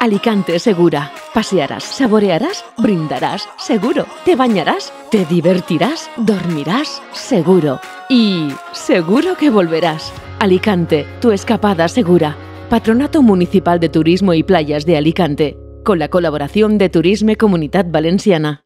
Alicante Segura. Pasearás, saborearás, brindarás, seguro. Te bañarás, te divertirás, dormirás, seguro. Y seguro que volverás. Alicante, tu escapada segura. Patronato Municipal de Turismo y Playas de Alicante, con la colaboración de Turisme Comunidad Valenciana.